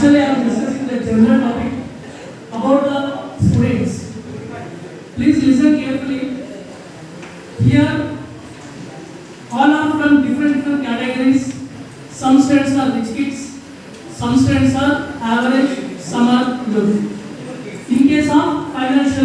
Actually, I am discussing the general topic about the students. Please listen carefully. Here, all are from different different categories. Some students are rich kids, some students are average, some are low. In case of financial